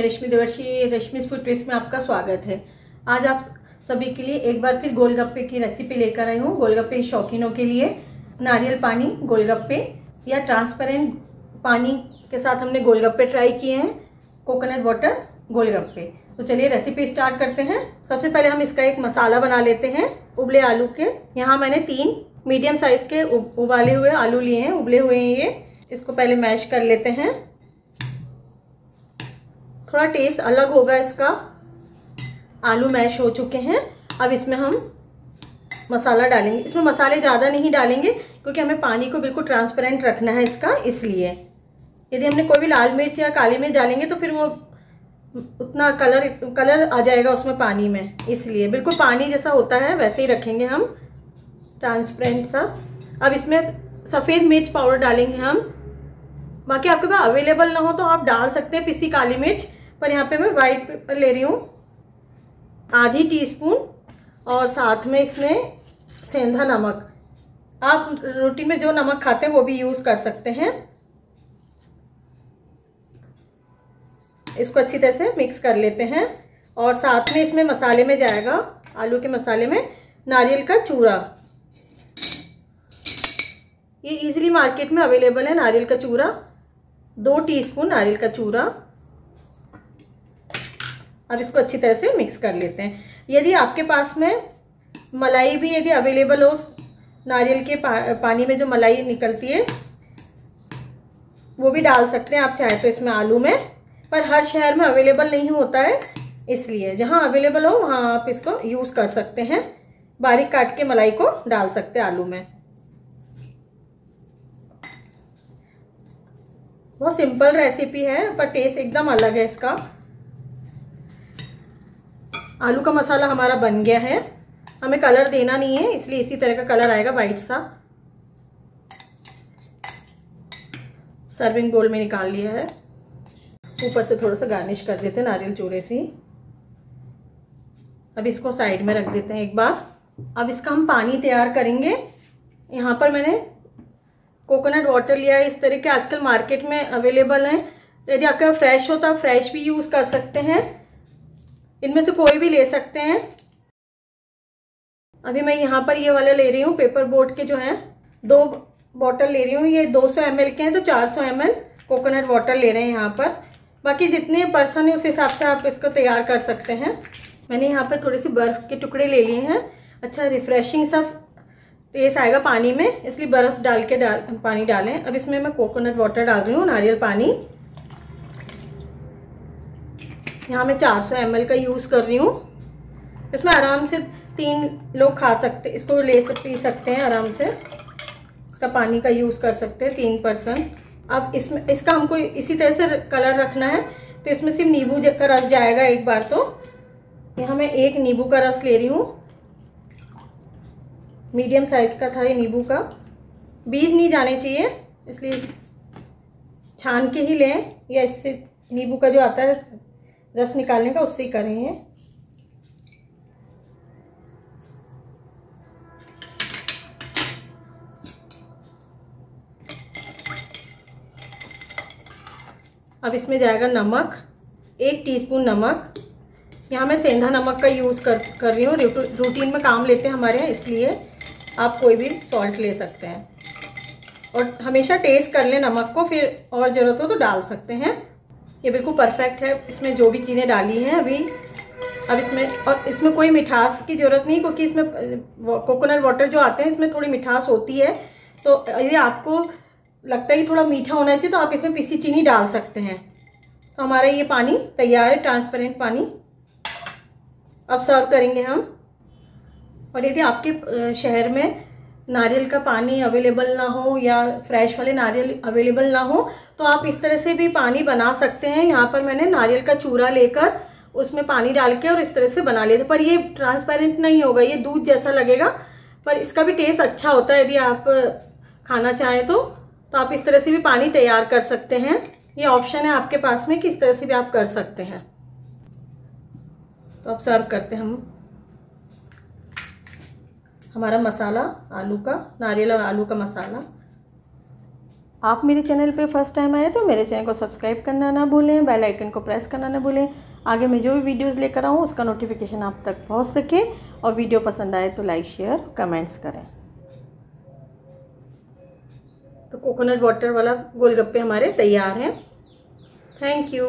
मैं रश्मि देवर्षी रश्मि food test में आपका स्वागत है। आज आप सभी के लिए एक बार फिर गोलगप्पे की रेसिपी लेकर आई हूँ। गोलगप्पे शौकीनों के लिए। नारियल पानी, गोलगप्पे या ट्रांसपेरेंट पानी के साथ हमने गोलगप्पे ट्राई किए हैं। Coconut water golgappe. तो चलिए रेसिपी स्टार्ट करते हैं। सबसे पहले हम इसका एक मसाला बना लेते हैं उबले आलू के। यहाँ मैंने तीन मीडियम साइज़ के उबाले हुए आलू लिए हैं। उबले हुए हैं ये। इसको पहले मैश कर लेते हैं। थोड़ा टेस्ट अलग होगा इसका। आलू मैश हो चुके हैं। अब इसमें हम मसाला डालेंगे। इसमें मसाले ज़्यादा नहीं डालेंगे, क्योंकि हमें पानी को बिल्कुल ट्रांसपेरेंट रखना है इसका, इसलिए। यदि हमने कोई भी लाल मिर्च या काली मिर्च डालेंगे तो फिर वो उतना कलर कलर आ जाएगा उसमें पानी में। इसलिए बिल्कुल पानी जैसा होता है, वैसे ही रखेंगे हम। ट्रांसपेरेंट सा। अब इसमें सफ़ेद मिर्च पाउडर डालेंगे हम। बाकी आपके पास अवेलेबल ना हो तो आप डाल सकते हैं पिसी काली मिर्च। पर यहाँ पे मैं वाइट पेपर ले रही हूँ। आधी टीस्पून और साथ में इसमें सेंधा नमक। आप रोटी में जो नमक खाते हैं, वो भी यूज़ कर सकते हैं। इसको अच्छी तरह से मिक्स कर लेते हैं। और साथ में इसमें मसाले में जाएगा, आलू के मसाले में नारियल का चूरा। ये इजीली मार्केट में अवेलेबल है नारियल का चूरा। दो टीस्पून नारियल का चूरा। अब इसको अच्छी तरह से मिक्स कर लेते हैं। यदि आपके पास में मलाई भी यदि अवेलेबल हो नारियल के पा, पानी में जो मलाई निकलती है वो भी डाल सकते हैं आप चाहे तो इसमें आलू में पर हर शहर में अवेलेबल नहीं होता है इसलिए जहाँ अवेलेबल हो वहाँ आप इसको यूज़ कर सकते हैं। बारीक काट के मलाई को डाल सकते हैं आलू में। बहुत सिंपल रेसिपी है पर टेस्ट एकदम अलग है इसका। आलू का मसाला हमारा बन गया है। हमें कलर देना नहीं है, इसलिए इसी तरह का कलर आएगा वाइट सा। सर्विंग बोल में निकाल लिया है। ऊपर से थोड़ा सा गार्निश कर देते हैं नारियल चूरे से। अब इसको साइड में रख देते हैं एक बार। अब इसका हम पानी तैयार करेंगे। यहाँ पर मैंने कोकोनट वाटर लिया है। इस तरह के आजकल मार्केट में अवेलेबल हैं। यदि आपके फ्रेश हो तो आप फ्रेश भी यूज़ कर सकते हैं। इनमें से कोई भी ले सकते हैं। अभी मैं यहाँ पर ये वाले ले रही हूँ पेपर बोट के जो हैं, दो बॉटल ले रही हूँ। ये 200 सौ के हैं तो 400 सौ कोकोनट वाटर ले रहे हैं यहाँ पर। बाकी जितने पर्सन है, उस हिसाब से आप इसको तैयार कर सकते हैं। मैंने यहाँ पर थोड़ी सी बर्फ़ के टुकड़े ले लिए हैं। अच्छा रिफ़्रेशिंग सा टेस्ट आएगा पानी में, इसलिए बर्फ़ डाल के डाल, पानी डालें। अब इसमें मैं कोकोनट वाटर डाल रही हूँ, नारियल पानी। यहाँ मैं 400 सौ का यूज़ कर रही हूँ। इसमें आराम से तीन लोग खा सकते, इसको ले सक, पी सकते हैं आराम से। इसका पानी का यूज़ कर सकते हैं तीन पर्सन अब इसमें, इसका हमको इसी तरह से कलर रखना है तो इसमें सिर्फ़ नींबू का रस जाएगा एक बार तो। यहाँ मैं एक नींबू का रस ले रही हूँ। मीडियम साइज़ का था ये नींबू का। बीज नहीं जाने चाहिए, इसलिए छान के ही लें, या इससे नींबू का जो आता है रस निकालने का उससे ही करेंगे। अब इसमें जाएगा नमक, एक टीस्पून नमक। यहाँ मैं सेंधा नमक का यूज़ कर कर रही हूँ। रूटीन में काम लेते हैं हमारे यहाँ, इसलिए आप कोई भी सॉल्ट ले सकते हैं। और हमेशा टेस्ट कर लें नमक को, फिर और ज़रूरत हो तो डाल सकते हैं। ये बिल्कुल परफेक्ट है। इसमें जो भी चीज़ें डाली हैं अभी, अब इसमें, और इसमें कोई मिठास की ज़रूरत नहीं, क्योंकि इसमें कोकोनट वाटर जो आते हैं, इसमें थोड़ी मिठास होती है। तो यदि आपको लगता है कि थोड़ा मीठा होना चाहिए तो आप इसमें पीसी चीनी डाल सकते हैं। तो हमारा ये पानी तैयार है ट्रांसपेरेंट पानी। अब सर्व करेंगे हम। और यदि आपके शहर में नारियल का पानी अवेलेबल ना हो या फ्रेश वाले नारियल अवेलेबल ना हो तो आप इस तरह से भी पानी बना सकते हैं। यहाँ पर मैंने नारियल का चूरा लेकर उसमें पानी डाल के और इस तरह से बना लिया पर ये ट्रांसपेरेंट नहीं होगा, ये दूध जैसा लगेगा, पर इसका भी टेस्ट अच्छा होता है। यदि आप खाना चाहें तो तो आप इस तरह से भी पानी तैयार कर सकते हैं। ये ऑप्शन है आपके पास में कि इस तरह से भी आप कर सकते हैं। तो आप सर्व करते हैं हम। हमारा मसाला, आलू का, नारियल और आलू का मसाला। आप मेरे चैनल पे फ़र्स्ट टाइम आए तो मेरे चैनल को सब्सक्राइब करना ना भूलें, बेल आइकन को प्रेस करना ना भूलें। आगे मैं जो भी वीडियोस लेकर आऊँ, उसका नोटिफिकेशन आप तक पहुँच सके। और वीडियो पसंद आए तो लाइक शेयर कमेंट्स करें। तो कोकोनट वाटर वाला गोलगप्पे हमारे तैयार हैं। Thank you